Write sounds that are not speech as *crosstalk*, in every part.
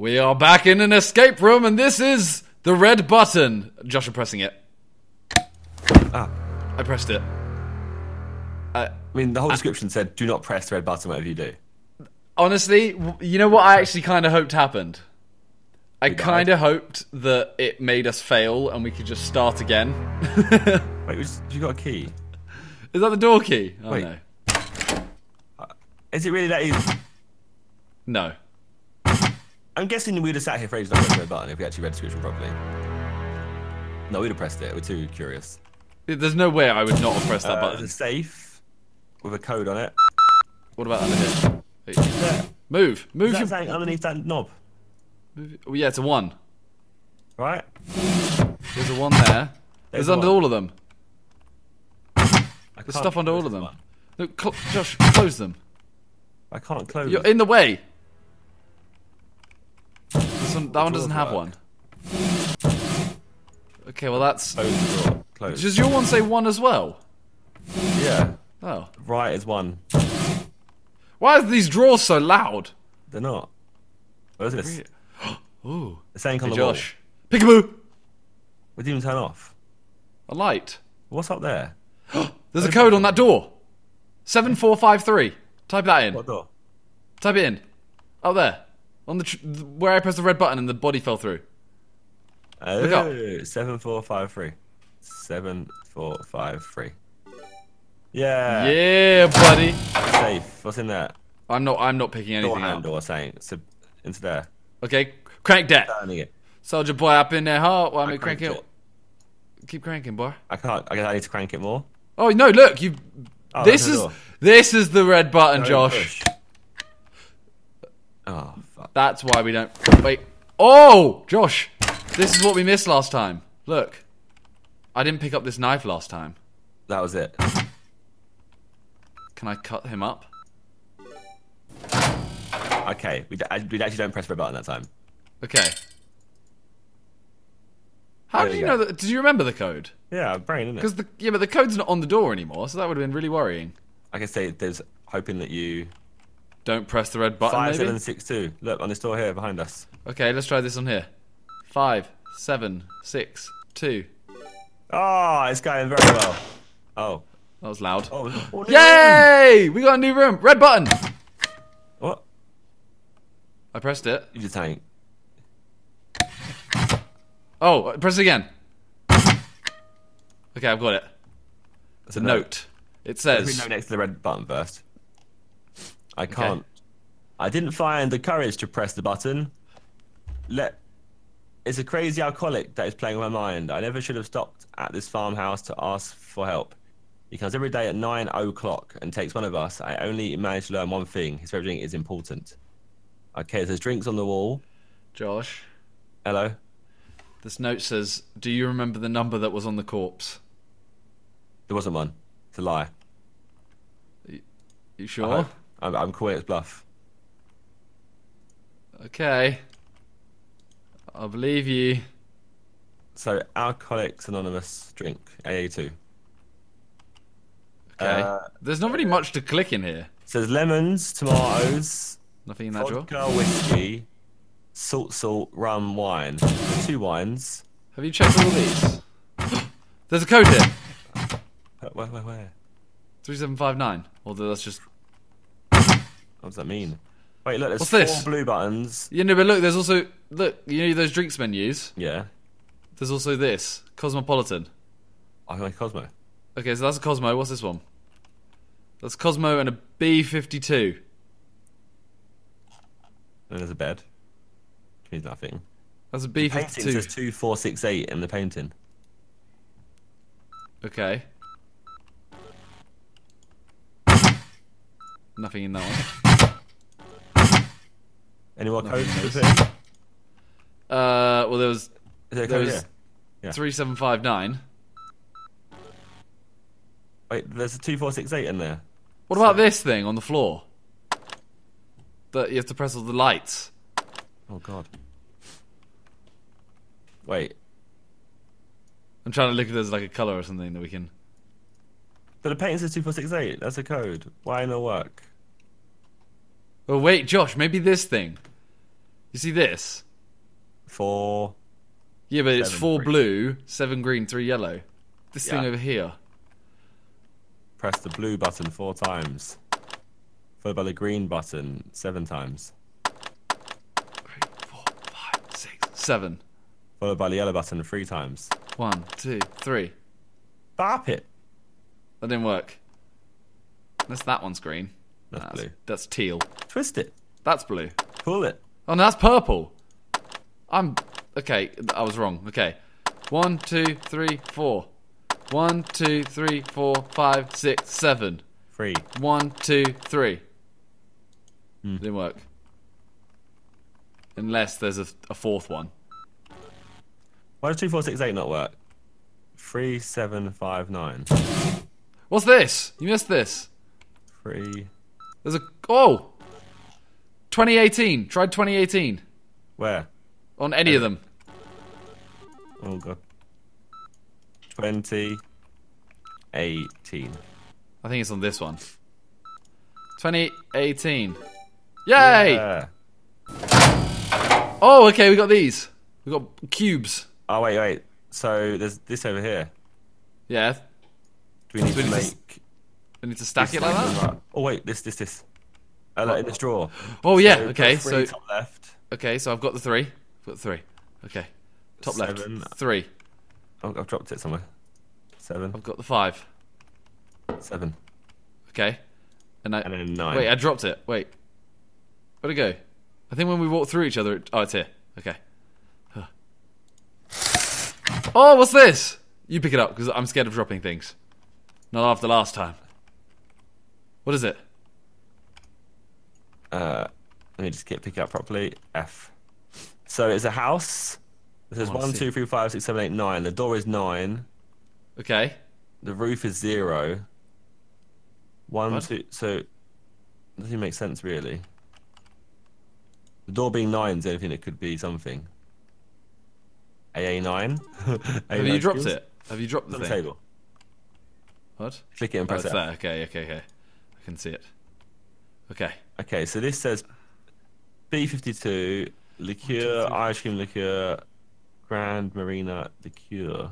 We are back in an escape room, and this is the red button. Josh, I'm pressing it. Ah. I pressed it. I mean, the whole description said, "Do not press the red button whatever you do." Honestly, you know what I actually kind of hoped happened? I kind of hoped that it made us fail and we could just start again. *laughs* Wait, which, you got a key? is that the door key? Oh Wait. no. Is it really that easy? No. I'm guessing we'd have sat here for ages pressing the button if we actually read the description properly. No, we'd have pressed it. We're too curious. There's no way I would not have pressed that Uh, button. a safe with a code on it. What about under here? Move. Move Is that saying underneath that knob? move- Oh, yeah, it's a one. Right? There's a one there. There's, There's under one. all of them. There's stuff under all of them. one. Look, cl- Josh, close them. I can't close. You're in the way. One, that one doesn't have one. Okay, well that's. Close the door. Close. Does your one say one as well? Yeah. Oh. Right is one. Why are these drawers so loud? They're not. Oh, what is this? *gasps* Ooh. It's saying on Hey, the wall. Josh. Peekaboo! We didn't even turn off. A light. What's up there? *gasps* There's a code on that door. 7453. Type that in. What door? Type it in. Up there. On the tr- where I pressed the red button and the body fell through. Oh, seven four five three. Seven four five three. Yeah. Yeah, buddy. Safe. What's in there? I'm not. I'm not picking Door anything up. handle or something. So into there. Okay, crank that. Soldier boy up in there. Why am I cranking cranked it? Keep cranking, boy. I can't. I guess I need to crank it more. Oh no! Look, you. Oh, this is this is the red button, Don't Josh. push. That's why we don't. Wait. Oh, Josh, this is what we missed last time. Look, I didn't pick up this knife last time. That was it. Can I cut him up? Okay. We, we actually don't press the red button that time. Okay. How There did you go. know that? Did you remember the code? Yeah, brain, isn't it? Because the yeah, but the code's not on the door anymore, so that would have been really worrying. I can say there's hoping that you Don't press the red button, five maybe. seven six two. Look on this door here behind us. Okay, let's try this on here. Five, seven, six, two. Oh, it's going very well. Oh. That was loud. Oh. oh. *gasps* Yay! We got a new room. Red button. What? I pressed it. You just saying. Oh, press it again. Okay, I've got it. It's a note. It Let me says. know next to the red button first. I can't. I didn't find the courage to press the button. Let. It's a crazy alcoholic that is playing with my mind. I never should have stopped at this farmhouse to ask for help. He comes every day at nine o'clock and takes one of us. I only managed to learn one thing: his favorite drink is important. Okay, there's drinks on the wall. Josh, Hello. this note says, "Do you remember the number that was on the corpse?" There wasn't one. It's a lie. You sure? I'm, I'm calling it bluff. Okay. I believe you. So, Alcoholics Anonymous drink AA2. Okay. Uh, There's not really much to click in here. says lemons, tomatoes, *laughs* Nothing in that drawer. vodka, whiskey, salt, salt, rum, wine. Two wines. Have you checked all these? There's a code here. Where, where, where? Three seven five nine. Although that's just. What does that mean? Wait, look, there's What's four this? blue buttons. Yeah, no, but look. There's also look. You know those drinks menus. Yeah. There's also this Cosmopolitan. I like Cosmo. Okay, so that's a Cosmo. What's this one? That's Cosmo and a B52. And there's a bed. Means nothing. That's a Painting says B52. 2468 in the painting. Okay. Nothing in that one. Any more codes to else. put? Uh, well, there was Is there a there code was here? Yeah. three seven five nine. Wait, there's a 2468 in there. What about this thing on the floor? That you have to press all the lights. Oh, God. Wait. I'm trying to look if there's like a color or something that we can. But the painting says 2468. That's a code. Why not work? Oh wait, Josh, maybe this thing. You see this? Four. Yeah, but it's four green. blue, seven green, three yellow. This thing over here. Press the blue button four times. Followed by the green button seven times. Three, four, five, six, seven. Followed by the yellow button three times. One, two, three. Bop it. That didn't work. That's that one's green. That's That's, blue. that's teal. Twist it. That's blue. Pull it. Oh, no, that's purple. I'm okay. I was wrong. Okay, one, two, three, four. One, two, three, four, five, six, seven. Three. One, two, three. Hmm. Didn't work. Unless there's a, a fourth one. Why does two four six eight not work? Three seven five nine. What's this? You missed this. Three. There's a oh. 2018. Tried 2018 Where? on any of them. Oh god. Twenty. Eighteen. I think it's on this one. 2018. Yay! Yeah. Oh, okay, we got these. We got cubes. Oh wait, wait. So there's this over here. Yeah. Do we need we to need to make? We need to stack it like that. Oh wait, this, this, this. Uh, like in this drawer. Oh yeah. So Okay. three So top left. okay. So I've got the three. I've got three. Okay. Top Seven. left. Three. Oh, I've dropped it somewhere. Seven. I've got the five. Seven. Okay. And I And then nine. wait. I dropped it. Wait. Where'd it go? I think when we walked through each other. It, oh, it's here. Okay. Huh. Oh, what's this? You pick it up because I'm scared of dropping things. Not after last time. What is it? Uh, let me just get pick it up properly. F. So it's a house. It says I wanna one, two, three, five, six, seven, eight, nine. The door is nine. Okay. The roof is zero. One, What? two. So doesn't make sense really. The door being nine is the only thing that could be something. AA nine. *laughs* Have you dropped it? Have you dropped the the table. What? Click it and Oh, press it's it. there. Okay, okay, okay. I can see it. Okay. Okay, so this says B52 liqueur, ice cream liqueur, Grand Marnier liqueur,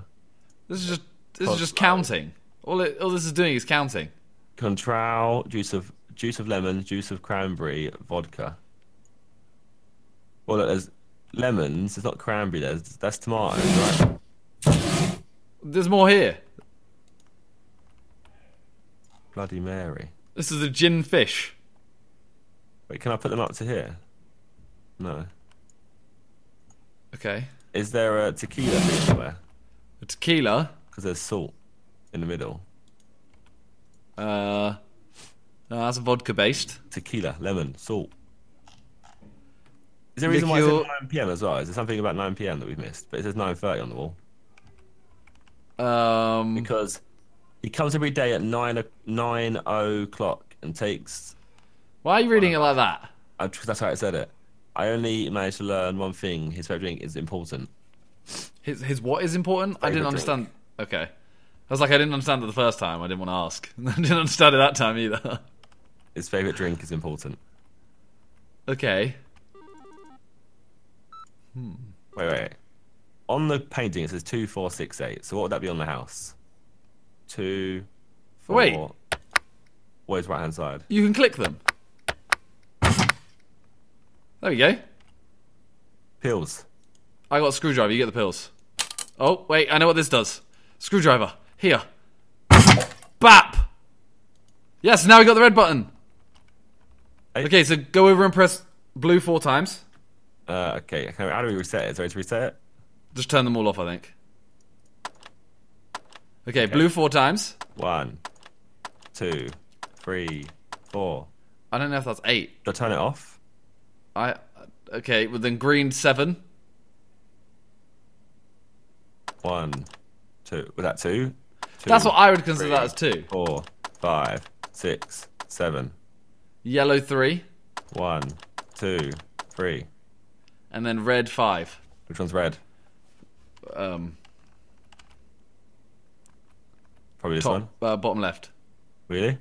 This is just this Close is just counting. All it, all this is doing is counting. Contral, juice of juice of lemon, juice of cranberry, vodka. Well, there's lemons. It's not cranberry. There's that's tomatoes, right? There's more here. Bloody Mary. This is a gin fizz. Wait, can I put them up to here? No. Okay. Is there a tequila somewhere? A tequila. Because there's salt in the middle. Uh, no, that's vodka based. Tequila, lemon, salt. Is there a reason why it's 9 p.m. as well? Is there something about 9 p.m. that we've missed? But it says 9:30 on the wall Um, because he comes every day at 9 o'clock and takes. Why are you reading it like that? That's how I said it. I only managed to learn one thing: his favorite drink is important. His his what is important? I didn't Favourite understand. Okay. I was like, I didn't understand it the first time. I didn't want to ask. *laughs* I didn't understand it that time either. His favorite drink is important. okay. Hmm. Wait, wait. On the painting, it says two, four, six, eight. So what would that be on the house? Two. Four, Wait. Where's right hand side? You can click them. There we go. Pills. I got a screwdriver. You get the pills. Oh, wait. I know what this does. Screwdriver. Here. Bap! Yes, now we got the red button. Hey. Okay, so go over and press blue four times. Uh, okay. How how do we reset it? Is there way to reset it? Just turn them all off, I think. Okay, blue four times. One, two, three, four. I don't know if that's eight. Do I turn it off? I okay, well then green seven. One, two. Was that two? Two, That's what I would consider three, that as two. Four, five, six, seven. Yellow three, One, two, three. and then red five. Which one's red? Um, Probably this one. uh, bottom left. Really?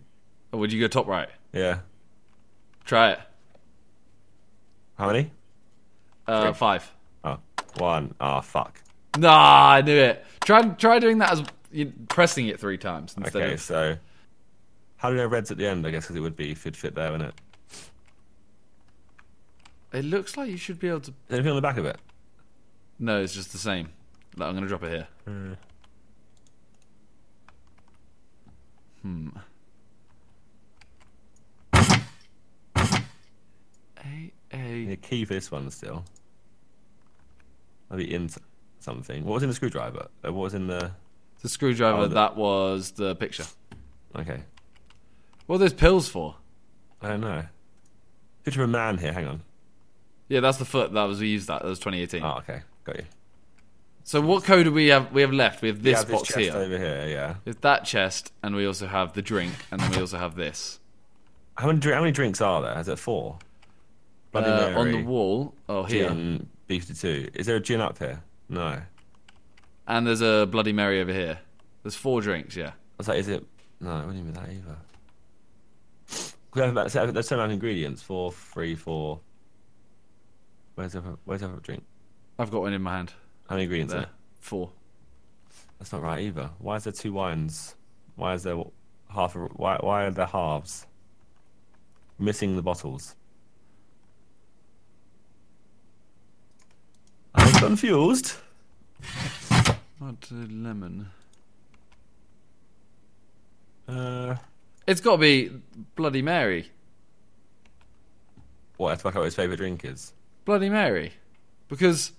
Or would you go top right? Yeah. Try it. How many? Uh, Three. five. Oh, one. Oh, fuck. Nah, I knew it. Try try doing that as you, pressing it three times instead Okay, of. so how do you know red's at the end? I guess because it would be if it'd fit there, wouldn't it? It looks like you should be able to. Is there anything on the back of it? No, it's just the same. Like, I'm gonna drop it here. Hmm. A Need A. a key for this one still. Maybe in something. What was in the screwdriver? Uh, What was in the? The screwdriver. Oh, the- that was the picture. Okay, What are those pills for? I don't know. Picture of a man here. Hang on. Yeah, that's the foot. That was we used that. That was 2018. Oh, okay, got you. So what code do we have? We have left. We have this yeah, this box chest here. over here. Yeah. With that chest, and we also have the drink, and then we also have this. How many, how many drinks are there? Is it four? Uh, on the wall. Oh, here. Gin, beef two. Is there a gin up here? No. And there's a Bloody Mary over here. There's four drinks, yeah. I was like, is it? No, it wouldn't even be that either. *laughs* We have about seven, there's amount of ingredients. Four, three, four. Where's the where's the drink? I've got one in my hand. How many ingredients? There. There? Four. That's not right either. Why is there two wines? Why is there half? A, why why are there halves? Missing the bottles. I'm confused. Not a lemon. Uh, It's got to be Bloody Mary. what? That's what his favorite drink is. Bloody Mary. Because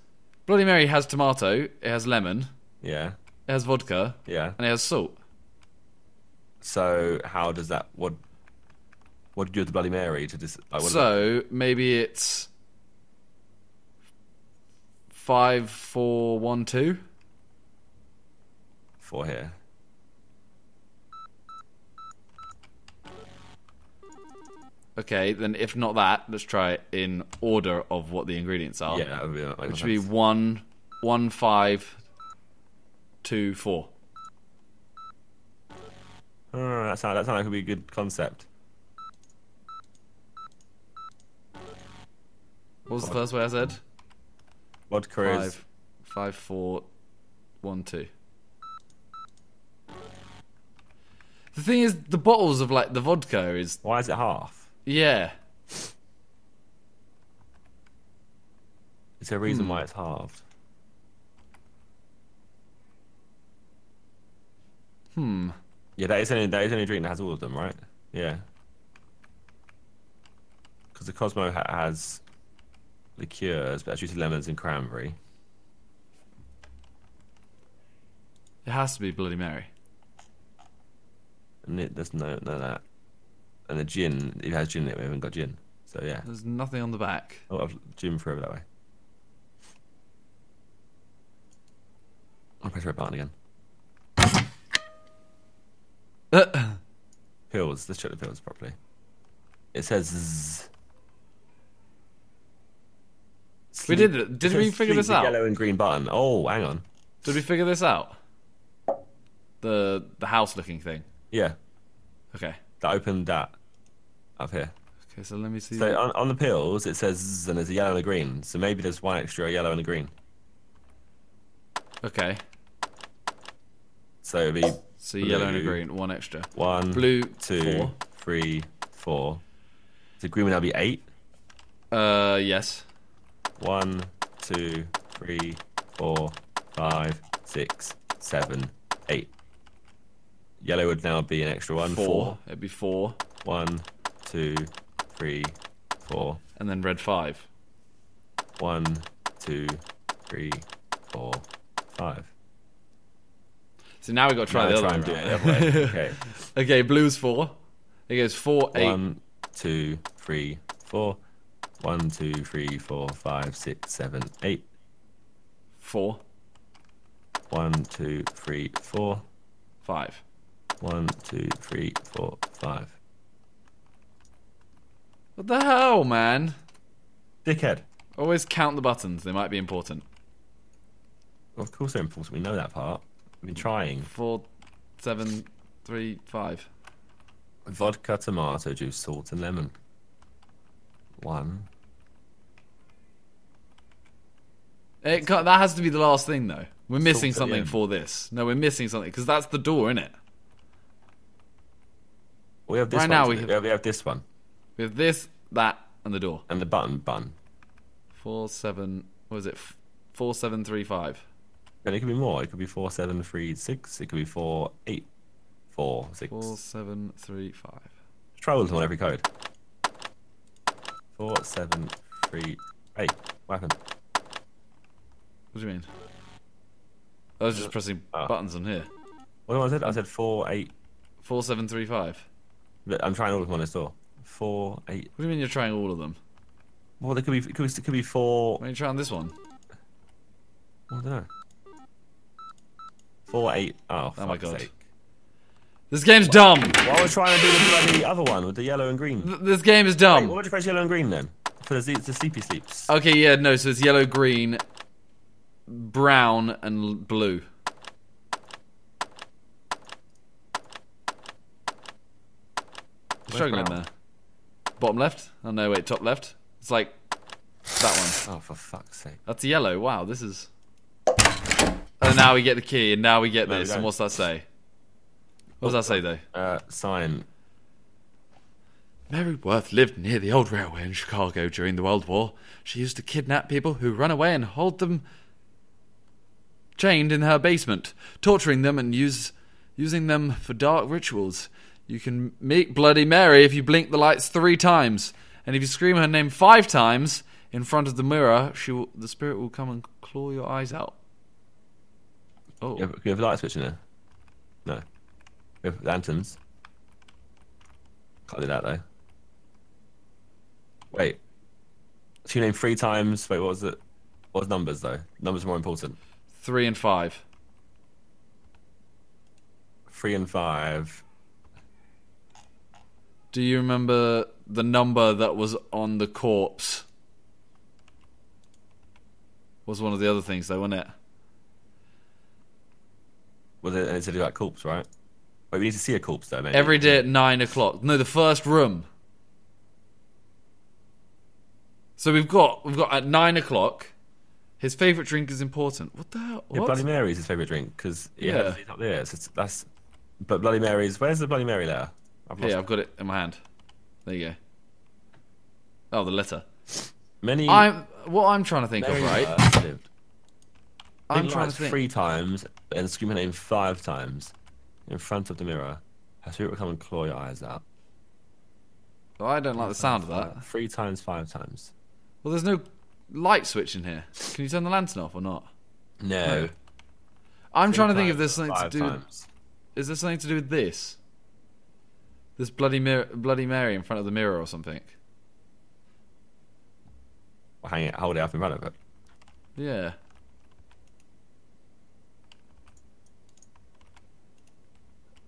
Bloody Mary has tomato, it has lemon, Yeah, it has vodka, yeah. and it has salt. So how does that? What? What do you do with the Bloody Mary to just? Like, what So maybe it's five, four, one, two. for here? Okay, then if not that, let's try it in order of what the ingredients are. Yeah, that would be, that Which would be one, one, five, two, four. Oh, that sounds that sounds like it would be a good concept. What was the first way I said? Vodka is Five, five, four, one, two. The thing is, the bottles of like the vodka is why is it half? yeah. Is there a reason Hmm. why it's halved? Hmm. Yeah, that is only that is only drink that has all of them, right? Yeah. Because the Cosmo ha- has liqueurs, but that's usually lemons and cranberry. It has to be Bloody Mary. And it, there's no no that. And the gin, it has gin in it. We haven't got gin, so yeah. There's nothing on the back. Oh, I've gin for over that way. I'll press the red button again. *coughs* Pills. Let's check the pills properly. It says. zzz. We did it. Did we figure this out? Yellow and green button. Oh, hang on. Did we figure this out? The the house looking thing. Yeah, Okay. that opened that up here. Okay, so let me see. So on, on the pills, it says zzz, and there's a yellow and a green. So maybe there's one extra yellow and a green. okay. So it'd be So yellow and a green, one extra. one, Blue, two, four. three, four. So green would now be eight. Uh, yes. One, two, three, four, five, six, seven, eight. Yellow would now be an extra one. Four. Four. It'd be four, One, two, three, four. and then red five. One, two, three, four, five. So now we've got to try Now the other and one. the way. *laughs* Okay. okay, blue's four. It goes four, eight. One, two, three, four. One, two, three, four, five, six, seven, eight. four, One, two, three, four. five. One, two, three, four, five. What the hell, man? Dickhead. Always count the buttons. They might be important. Well, of course they're important. We know that part. We've been trying. Four, seven, three, five. Vodka, tomato juice, salt, and lemon. One. It that has to be the last thing, though. We're missing at the something for this. No, we're missing something because that's the door, isn't it? We have this Right one. now we have- we have, this one We have this, that, and the door. and the button button. Four seven. What is it? F- Four seven three five. And it could be more. It could be four seven three six. It could be four eight four six. Four seven three five. Trolls on every code. Four seven three eight. What happened? What do you mean? I was just pressing Ah. buttons on here. What was it? I said four eight. Four seven three five. I'm trying all of them on this door. Four eight. What do you mean you're trying all of them? Well, there could be. It could be, it could be four. Why are you trying this one? I don't know. Four eight. Oh, Oh my God. Sake. This game's dumb. Why was trying to do the bloody other one with the yellow and green? Th- This game is Wait, dumb. what would you press yellow and green then? For the, the sleepy sleeps. Okay, yeah, no. So it's yellow, green, brown, and blue. Struggling brown? there. Bottom left? Oh no, wait, top left. It's like that one. Oh, for fuck's sake. That's yellow. Wow, this is. And now we get the key, and now we get No, we this. And what's that say? What does that say though? Uh, sign. Mary Worth lived near the old railway in Chicago during the World War. She used to kidnap people who run away and hold them chained in her basement, torturing them and use, using them for dark rituals. You can meet Bloody Mary if you blink the lights three times, and if you scream her name five times in front of the mirror, she will, the spirit will come and claw your eyes out. Oh, you have a light switch in there? Have lanterns. Can't do that though. Wait. So you named three times. Wait, what was it? What was numbers though? Numbers are more important. three and five. Three and five. Do you remember the number that was on the corpse? Was one of the other things though, wasn't it? Was it anything to do with corpse, right? Wait, we need to see a corpse though, maybe. Every day at nine o'clock. No, the first room. So we've got we've got at nine o'clock. His favorite drink is important. What the hell? Yeah, What? Bloody Mary is his favourite drink because Yeah. yeah, it's up there. It's, that's. But Bloody Mary's. Where's the Bloody Mary letter? I've it. I've got it in my hand. There you go. Oh, the letter. Many. I'm what I'm trying to think Mary of, right? Lived. I'm trying to think. three times and scream her name five times in front of the mirror. Her spirit will come and claw your eyes out. Oh, I don't like the sound of that. Uh, three times, five times. Well, there's no light switch in here. Can you turn the lantern off or not? No. I'm Three trying to think if there's something to do. Times. is there something to do with this? This bloody bloody Mary in front of the mirror or something? Or hang it, hold it up in front of it. Yeah.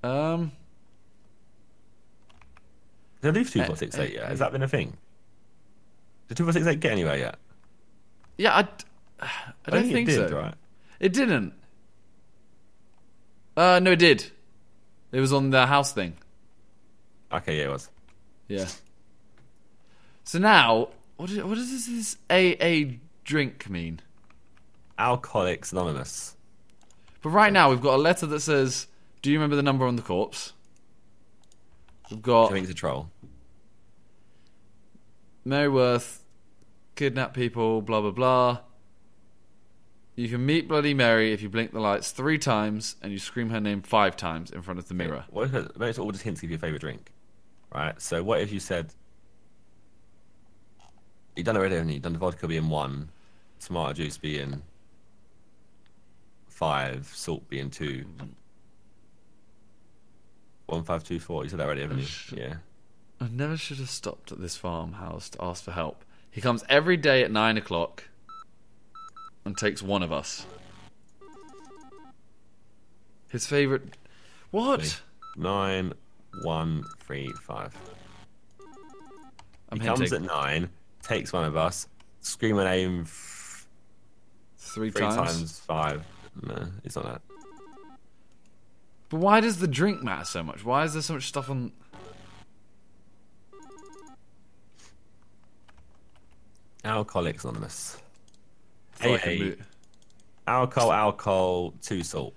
Um. Did I two four six eight yet? Has that been a thing? Did two four six eight get anywhere yet? Yeah, I don't think, it did, so. right? It didn't. Uh, no, it did. It was on the house thing. Okay, yeah, it was. Yeah. So now, what, is, what does this AA drink mean? Alcoholics Anonymous. But right now, we've got a letter that says, "Do you remember the number on the corpse?" We've I got think it's a troll. Mary Worth, kidnap people, blah blah blah. You can meet Bloody Mary if you blink the lights three times and you scream her name five times in front of the mirror. What if it, it's all just hints give you a favourite drink, right? So what if you said you've done it already, haven't you? Done the vodka being one, tomato juice being five, salt being two. One five two four. You said that already, haven't you? Yeah. I never should have stopped at this farmhouse to ask for help. He comes every day at nine o'clock and takes one of us. His favorite. What? Nine, one, three, five. I'm he comes at nine, takes one of us, scream a name Three, three times. times. five. No, it's not that. But why does the drink matter so much? Why is there so much stuff on? Alcoholics Anonymous. before I can Eight, move. Alcohol, alcohol, two salt.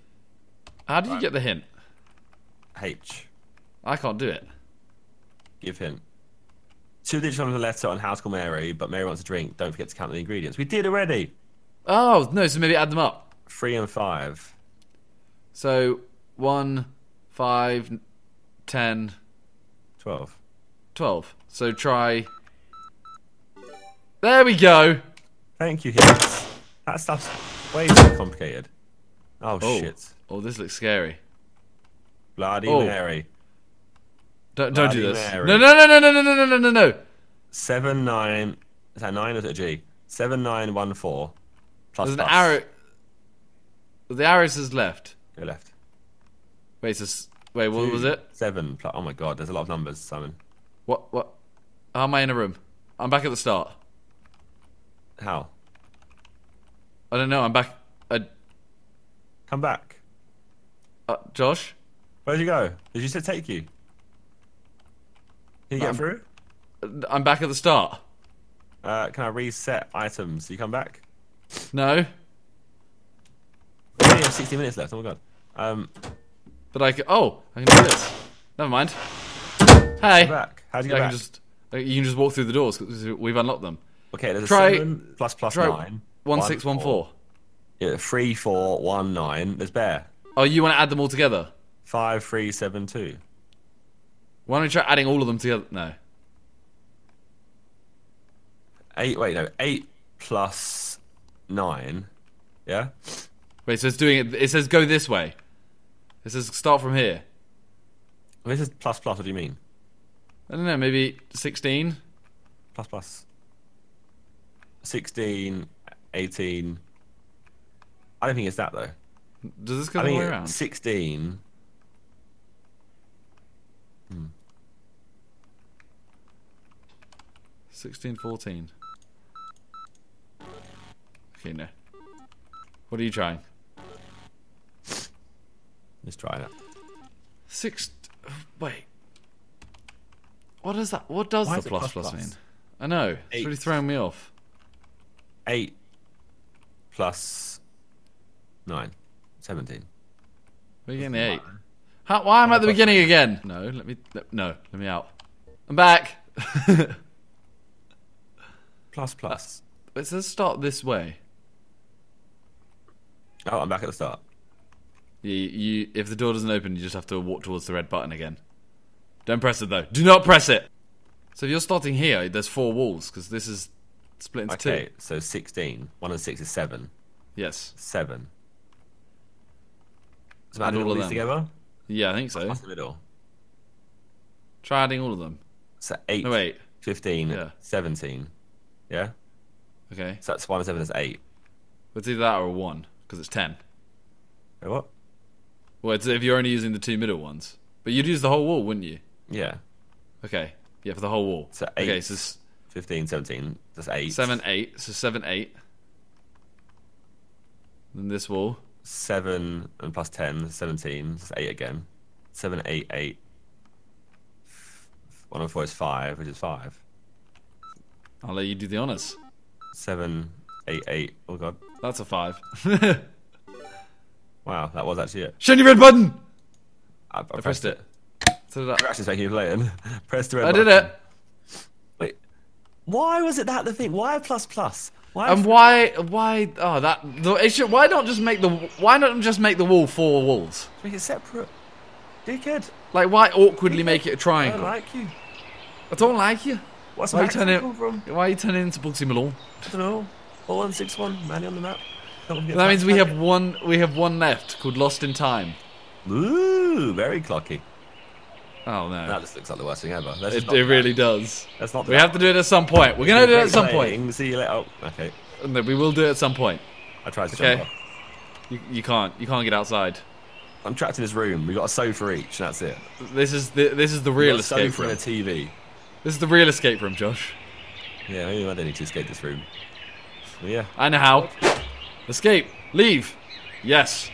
How do you get the hint? H. I can't do it. Give hint. Two digits on the letter on how to call Mary, but Mary wants a drink. Don't forget to count the ingredients. We did already. Oh no! So maybe add them up. Three and five. So one, five, ten, Twelve. twelve. So try. There we go. Thank you, hints. That stuff's way too complicated. Oh, Oh. shit. Oh, this looks scary. Bloody Oh. Mary. Don't don't do this. Mary. No no no no no no no no no no no. Seven nine. Is that nine or is it a G? Seven nine one four. Plus There's an plus. arrow. The arrow says left. Go left. Wait, so wait, what was it? Seven. Plus, oh my god, there's a lot of numbers, Simon. What what? How am I in a room? I'm back at the start. How? I don't know. I'm back. I... Come back. uh, Josh, Where'd you go? Did you say take you? Can you get Um, through? I'm back at the start. Uh, can I reset items? You come back? No, We only have 60 minutes left. Oh my god. Um, but I can. Oh, I can do this. Never mind. Hey, back. How'd you Yeah, get I back? can just. You can just walk through the doors 'cause we've unlocked them. Okay, there's a try- seven plus plus Try nine. one six one four. Yeah, three, four, one, nine. There's bear. Oh, you want to add them all together? Five, three, seven, two. Why don't you try adding all of them together? No. Eight. Wait, no. Eight plus nine. Yeah. Wait, so it's doing it. It says go this way. It is start from here. This is plus plus. What do you mean? I don't know. Maybe sixteen. Plus plus. 16, 18. I don't think it's that though. Does this go I the think way around? 16. Hmm. Sixteen, fourteen. Okay, no. What are you trying? Let's try that. Six. Wait. What does that? What does Why the plus plus plus plus? mean? I know. It's really Eight. throwing me off. 8 plus 9. 17. We're getting the eight. How, why am I at the beginning again? No, let me. No, let me out. I'm back. *laughs* Plus plus. it says start this way. Oh, I'm back at the start. You, you, if the door doesn't open, you just have to walk towards the red button again. Don't press it though. Do not press it. So if you're starting here, there's four walls because this is split into Okay, two. so 16. 1 and 6 is 7. Yes. 7. So Add all all of these them. together? Yeah, I think so. What's the middle? Try adding all of them. So 8, No wait. 15, Yeah. 17. Yeah? Okay. So that's 1 and 7 is 8. It's either that or a one because it's ten. Wait, what? Well, it's if you're only using the two middle ones, but you'd use the whole wall, wouldn't you? Yeah. Okay. Yeah, for the whole wall. So eight. Okay, so s- 15, 17. That's 8. seven, eight. So seven, eight. Then this wall. 7 and plus 10, 17. That's 8 again. 7, 8, 8. 1 and 4 is 5, which is 5. I'll let you do the honors. 7, 8, 8. Oh, God. That's a five. *laughs* Wow, that was actually it. Shiny red button. I, I I pressed it. So did I. You're actually making you playing. *laughs* Press the red I did it. Wait. Why was it that the thing? Why plus plus? Why? And why? Why? Oh, that. The, it should, why not just make the? Why not just make the wall four walls? make it separate? Dickhead. Like, why awkwardly make it a I don't like you. I don't like you. What's Why my you turn it? come from? Why are you turning into Bugsy Malone? I don't know. 4161, Manny on the map. Don't That means we have one. We have one left called Lost in Time. Ooh, very clocky. Oh no. That just looks like the worst thing ever. Let's It, it really does. Let's not. do We that. have to do it at some point. We're gonna do it at some point. Playing. See you later. Oh, okay. No, we will do it at some point. I tried to Okay. jump off. You, you can't. You can't get outside. I'm trapped in this room. We got a sofa each, and that's it. This is the this is the real got a escape sofa and room. a TV. This is the real escape room, Josh. Yeah, maybe I don't need to escape this room. But yeah. I know how. Escape. Leave. Yes.